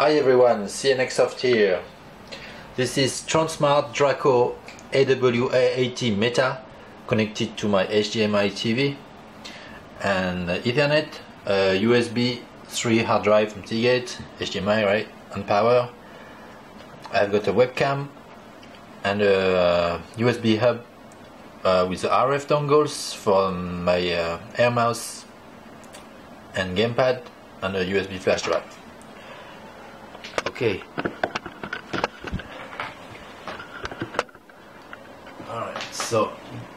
Hi everyone, CNXsoft here. This is Tronsmart Draco AWA80 Meta connected to my HDMI TV and Ethernet, USB 3 hard drive from Seagate, HDMI right, and power. I've got a webcam and a USB hub uh, with RF dongles for my uh, air mouse and gamepad and a USB flash drive. Okay. Alright, so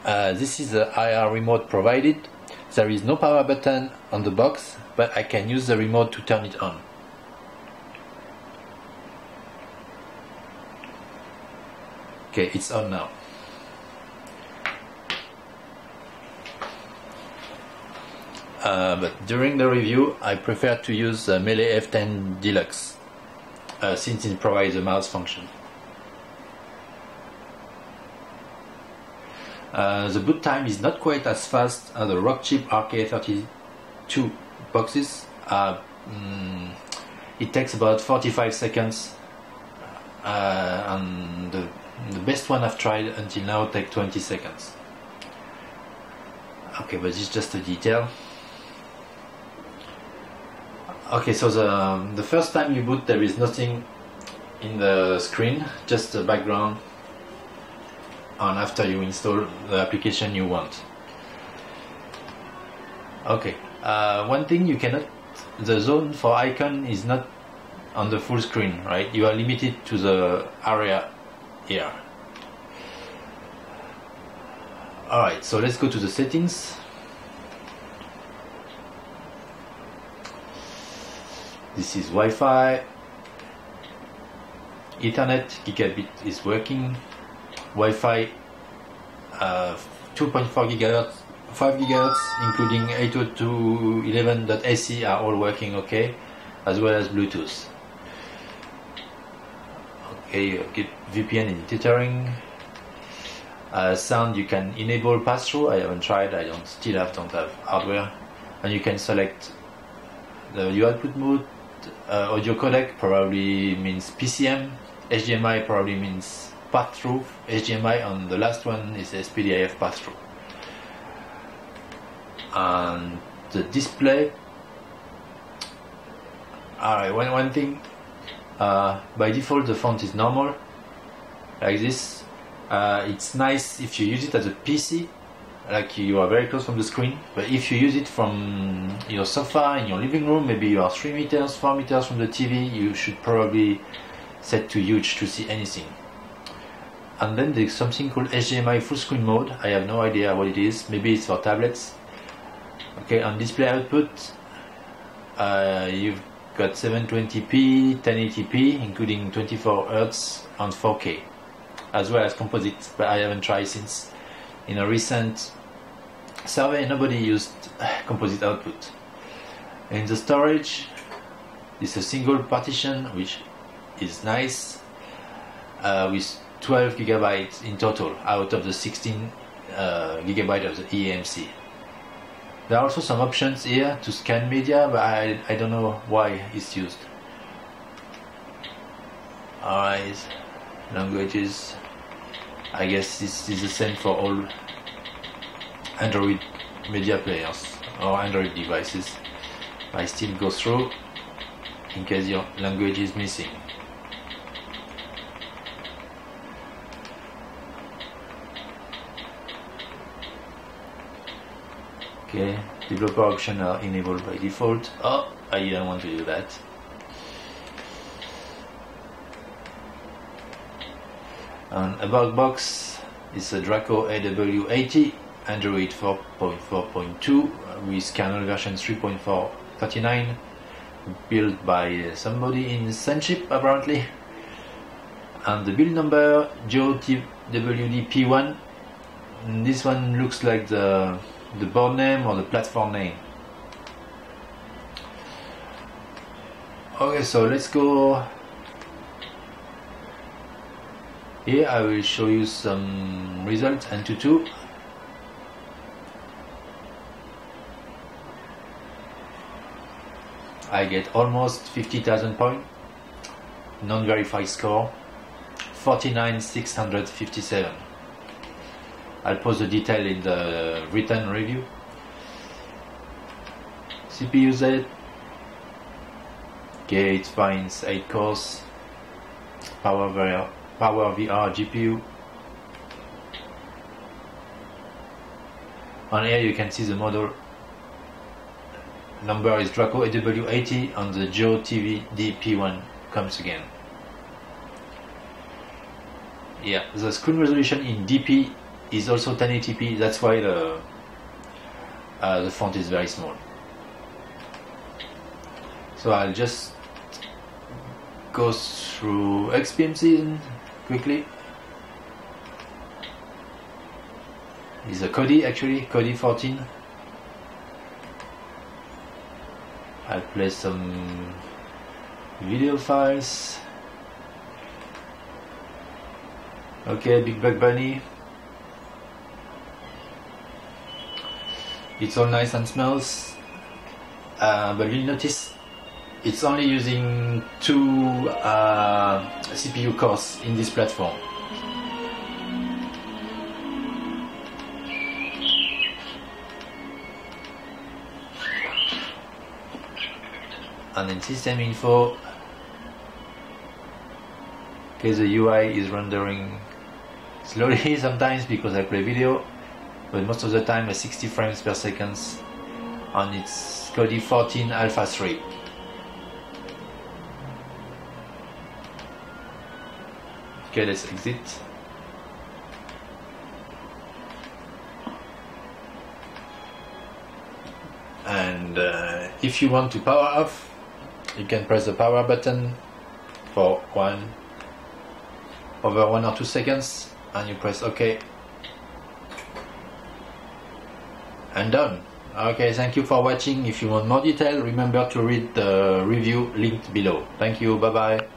uh, this is the IR remote provided. There is no power button on the box, but I can use the remote to turn it on. Okay, it's on now. Uh, but during the review, I prefer to use the Mele F10 Deluxe uh, since it provides a mouse function. Uh, the boot time is not quite as fast as the Rockchip RK32 boxes. Mm, it takes about 45 seconds uh, and the, the best one I've tried until now takes 20 seconds. Okay, but it's just a detail. Okay, so the, the first time you boot there is nothing in the screen, just the background and after you install the application you want. Okay, uh, one thing you cannot, the zone for icon is not on the full screen, right? You are limited to the area here. Alright, so let's go to the settings. This is Wi-Fi. Ethernet gigabit is working. Wi-Fi uh, 2.4 gigahertz, 5 gigahertz, including 802.11.ac are all working okay, as well as Bluetooth. Okay, get VPN and tethering. Uh, sound you can enable pass-through. I haven't tried. I don't still have don't have hardware, and you can select the your output mode. Uh, audio codec probably means PCM. HDMI probably means pass-through. HDMI on the last one is SPDIF pass-through. And the display. Alright, one one thing. Uh, by default, the font is normal, like this. Uh, it's nice if you use it as a PC, like you are very close from the screen. But if you use it from your sofa in your living room, maybe you are three meters, four meters from the TV, you should probably set to huge to see anything. And then there's something called HDMI full screen mode. I have no idea what it is. Maybe it's for tablets. Okay, on display output, uh, you've got 720p, 1080p, including 24 Hz and 4K, as well as composite, but I haven't tried since. In a recent survey, nobody used composite output. In the storage, it's a single partition, which is nice, uh, with 12 gigabytes in total out of the 16 uh, gigabyte of the eMMC. There are also some options here to scan media, but I, I don't know why it's used. Alright, languages. I guess this is the same for all Android media players or Android devices. I still go through in case your language is missing. Okay, developer option are enabled by default. Oh, I don't want to do that. And about box is a Draco AW80 Android 4.4.2 with kernel version 3.439 built by somebody in Sunship apparently. And the build number JOTWDP1 this one looks like the the board name or the platform name. Okay so let's go here I will show you some results. Antutu I get almost 50,000 points. Non-verified score 49657 I'll post the detail in the written review. CPU Z it finds 8 cores power VR, power VR GPU on here you can see the model. Number is Draco AW80 and the Joe TV DP1 comes again. Yeah the screen resolution in DP is also 1080p that's why the uh, the font is very small. So I'll just go through XBMC quickly. Is a Kodi actually Kodi 14 I'll play some video files. Okay Big Buck Bunny. It's all nice and smells. Uh, but you'll notice it's only using two uh, CPU cores in this platform. And in system info. Okay the UI is rendering slowly sometimes because I play video but most of the time at 60 frames per second on its Kodi 14 Alpha 3 okay let's exit and uh, if you want to power off you can press the power button for one over one or two seconds and you press OK. And done. Okay thank you for watching. If you want more detail remember to read the review linked below. Thank you. Bye bye